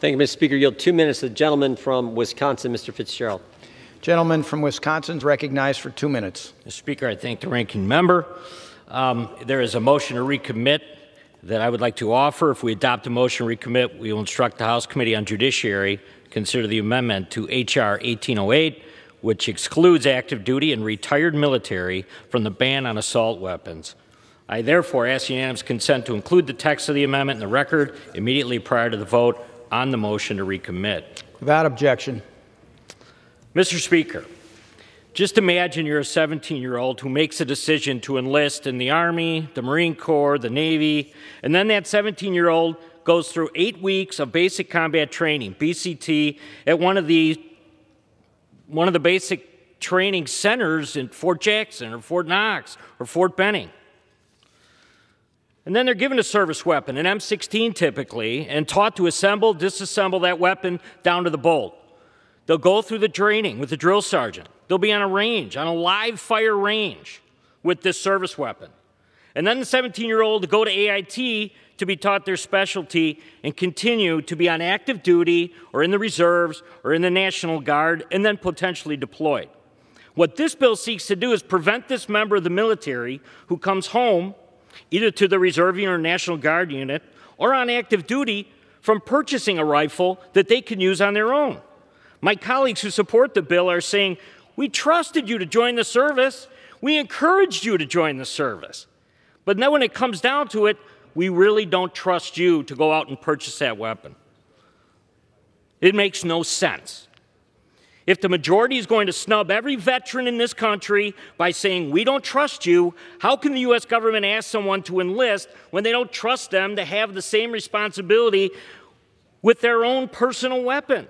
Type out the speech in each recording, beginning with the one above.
Thank you, Mr. Speaker. Yield two minutes to the gentleman from Wisconsin, Mr. Fitzgerald. Gentleman from Wisconsin is recognized for two minutes. Mr. Speaker, I thank the ranking member. Um, there is a motion to recommit that I would like to offer. If we adopt a motion to recommit, we will instruct the House Committee on Judiciary to consider the amendment to H.R. 1808, which excludes active duty and retired military from the ban on assault weapons. I therefore ask unanimous consent to include the text of the amendment in the record immediately prior to the vote on the motion to recommit. Without objection. Mr. Speaker, just imagine you're a 17 year old who makes a decision to enlist in the Army, the Marine Corps, the Navy, and then that 17 year old goes through eight weeks of basic combat training, BCT, at one of the one of the basic training centers in Fort Jackson or Fort Knox or Fort Benning. And then they're given a service weapon, an M16 typically, and taught to assemble, disassemble that weapon down to the bolt. They'll go through the training with the drill sergeant. They'll be on a range, on a live fire range with this service weapon. And then the 17 year old go to AIT to be taught their specialty and continue to be on active duty or in the reserves or in the National Guard and then potentially deployed. What this bill seeks to do is prevent this member of the military who comes home either to the reserve unit or National Guard unit or on active duty from purchasing a rifle that they can use on their own. My colleagues who support the bill are saying, We trusted you to join the service. We encouraged you to join the service. But then when it comes down to it, we really don't trust you to go out and purchase that weapon. It makes no sense. If the majority is going to snub every veteran in this country by saying, we don't trust you, how can the U.S. government ask someone to enlist when they don't trust them to have the same responsibility with their own personal weapon?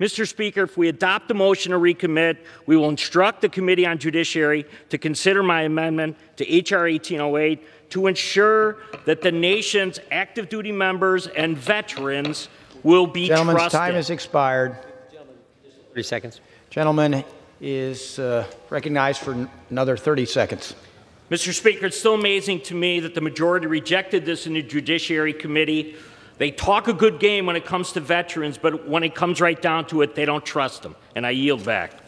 Mr. Speaker, if we adopt the motion to recommit, we will instruct the Committee on Judiciary to consider my amendment to H.R. 1808 to ensure that the nation's active duty members and veterans will be Gentleman's trusted. time has expired. 30 seconds. Gentleman is uh, recognized for another 30 seconds. Mr. Speaker, it's still amazing to me that the majority rejected this in the Judiciary Committee. They talk a good game when it comes to veterans, but when it comes right down to it, they don't trust them. And I yield back.